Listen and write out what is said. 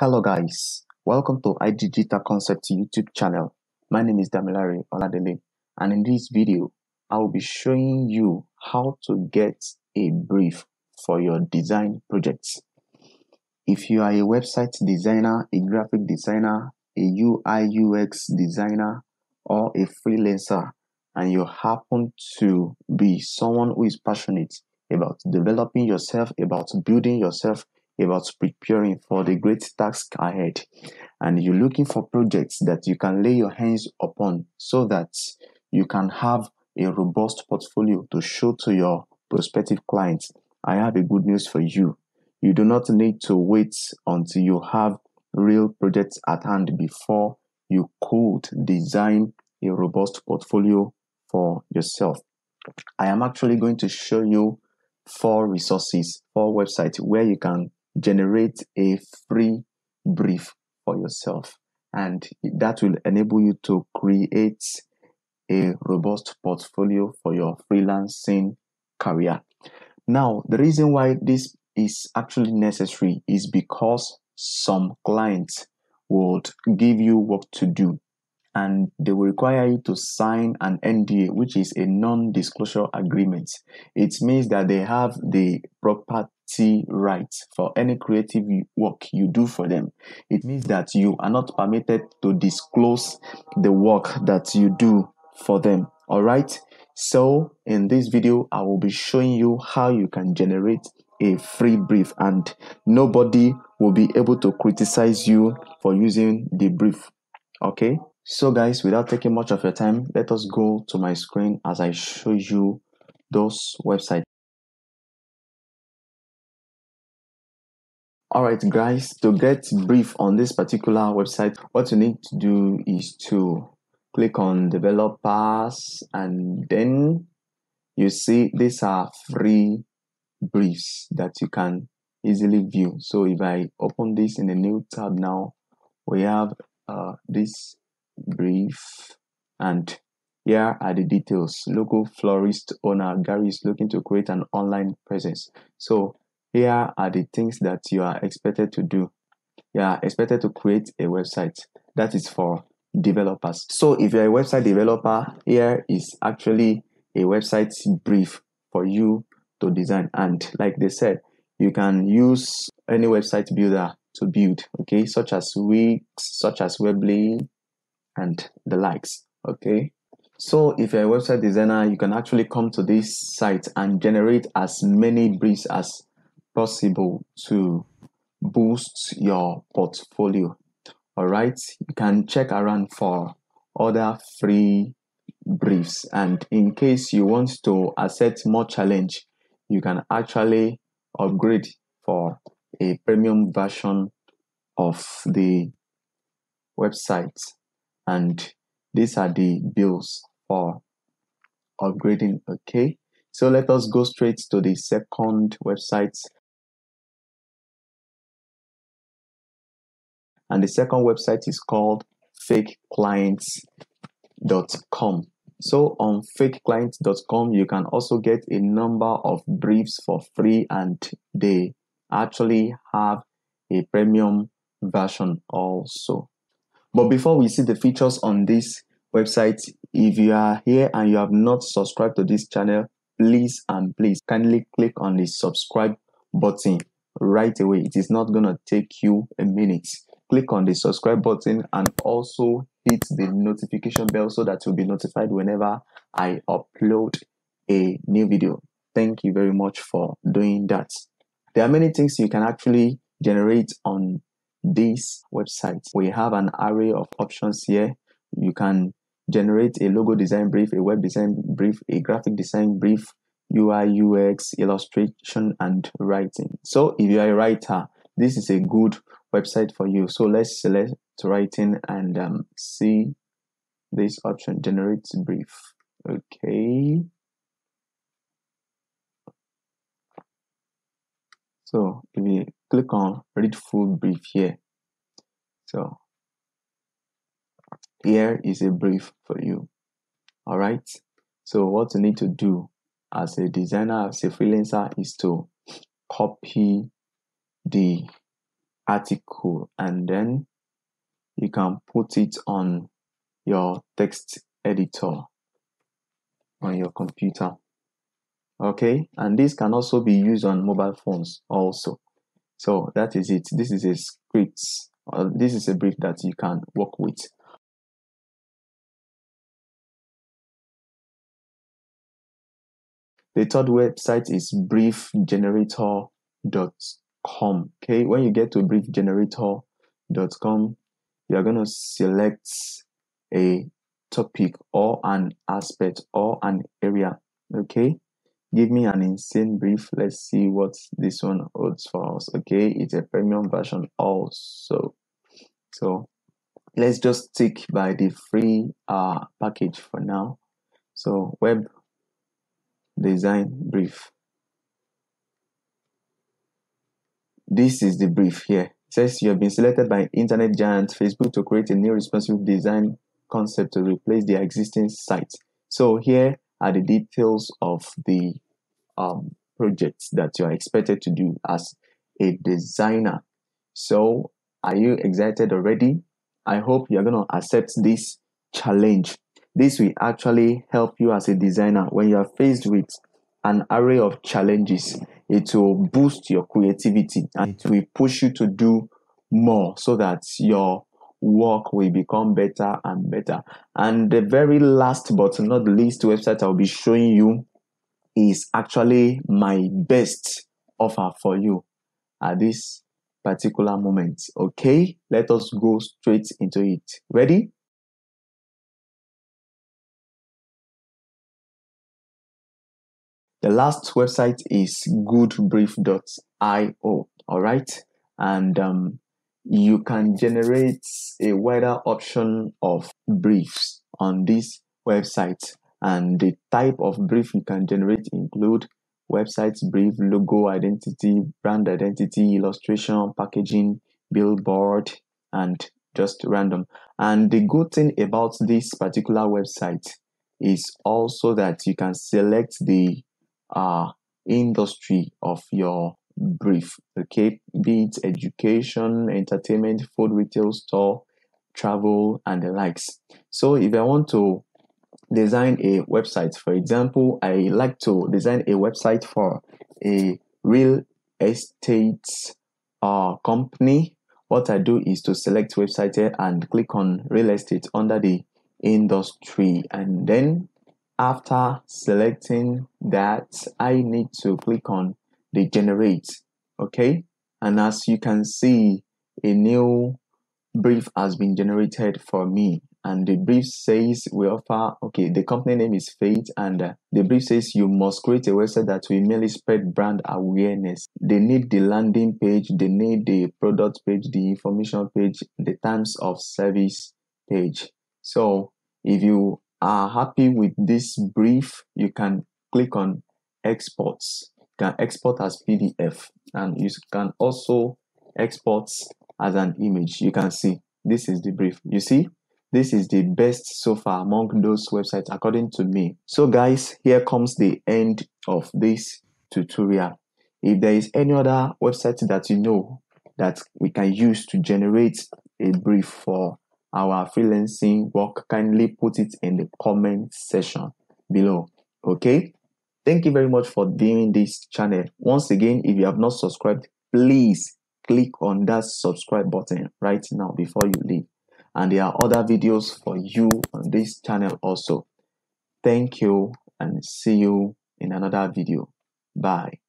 Hello guys, welcome to iDigital Concept YouTube channel. My name is Damilare Oladele and in this video, I will be showing you how to get a brief for your design projects. If you are a website designer, a graphic designer, a UI UX designer, or a freelancer, and you happen to be someone who is passionate about developing yourself, about building yourself, about preparing for the great task ahead, and you're looking for projects that you can lay your hands upon so that you can have a robust portfolio to show to your prospective clients, I have a good news for you. You do not need to wait until you have real projects at hand before you could design a robust portfolio for yourself. I am actually going to show you four resources, four websites where you can generate a free brief for yourself. And that will enable you to create a robust portfolio for your freelancing career. Now, the reason why this is actually necessary is because some clients would give you work to do and they will require you to sign an NDA, which is a non disclosure agreement. It means that they have the property rights for any creative work you do for them. It means that you are not permitted to disclose the work that you do for them. All right. So, in this video, I will be showing you how you can generate a free brief, and nobody will be able to criticize you for using the brief. Okay. So guys, without taking much of your time, let us go to my screen as I show you those websites. Alright guys, to get brief on this particular website, what you need to do is to click on developers and then you see these are free briefs that you can easily view. So if I open this in a new tab now, we have uh, this brief and here are the details local florist owner gary is looking to create an online presence so here are the things that you are expected to do. You are expected to create a website that is for developers. So if you're a website developer here is actually a website brief for you to design. And like they said you can use any website builder to build okay? Such as wix such as weebly and the likes okay? So if you're a website designer you can actually come to this site and generate as many briefs as possible to boost your portfolio. All right you can check around for other free briefs. And in case you want to accept more challenge you can actually upgrade for a premium version of the website. And these are the bills for upgrading okay? So let us go straight to the second website and the second website is called fakeclients.com so on fakeclients.com you can also get a number of briefs for free and they actually have a premium version also but before we see the features on this website, if you are here and you have not subscribed to this channel, please and please kindly click on the subscribe button right away. It is not going to take you a minute. Click on the subscribe button and also hit the notification bell so that you'll be notified whenever I upload a new video. Thank you very much for doing that. There are many things you can actually generate on this website. We have an array of options here. You can generate a logo design brief, a web design brief, a graphic design brief, UI, UX, illustration, and writing. So if you are a writer, this is a good website for you. So let's select writing and um, see this option, generate brief. Okay. So if you click on read full brief here. So here is a brief for you. All right. So what you need to do as a designer, as a freelancer is to copy the article and then you can put it on your text editor on your computer. Okay? And this can also be used on mobile phones also. So that is it. This is a script uh, this is a brief that you can work with. The third website is briefgenerator.com okay when you get to briefgenerator.com you are going to select a topic or an aspect or an area. Okay give me an insane brief. Let's see what this one holds for us. Okay it's a premium version also. So let's just stick by the free uh package for now. So web design brief this is the brief here it says you have been selected by internet giant facebook to create a new responsive design concept to replace their existing site so here are the details of the um, projects that you are expected to do as a designer. So, are you excited already? I hope you're going to accept this challenge. This will actually help you as a designer when you are faced with an array of challenges. It will boost your creativity and it will push you to do more so that your work will become better and better. And the very last but not least website I'll be showing you is actually my best offer for you at this particular moment. Okay, let us go straight into it. Ready? The last website is goodbrief.io. All right, and um, you can generate a wider option of briefs on this website and the type of brief you can generate include websites brief logo identity brand identity illustration packaging billboard and just random and the good thing about this particular website is also that you can select the uh, industry of your brief okay? Be it education entertainment food retail store travel and the likes. So if i want to design a website for example i like to design a website for a real estate uh, company. What i do is to select website here and click on real estate under the industry. And then after selecting that i need to click on the generate okay? And as you can see a new brief has been generated for me. And the brief says we offer okay the company name is faith and uh, the brief says you must create a website that will mainly spread brand awareness. They need the landing page they need the product page the information page the terms of service page. So if you are happy with this brief you can click on exports You can export as PDF and you can also export as an image. You can see this is the brief. You see, this is the best so far among those websites according to me. So guys, here comes the end of this tutorial. If there is any other website that you know that we can use to generate a brief for our freelancing work, kindly put it in the comment section below. Okay? Thank you very much for viewing this channel. Once again, if you have not subscribed, please click on that subscribe button right now before you leave. And there are other videos for you on this channel also. Thank you and see you in another video. Bye.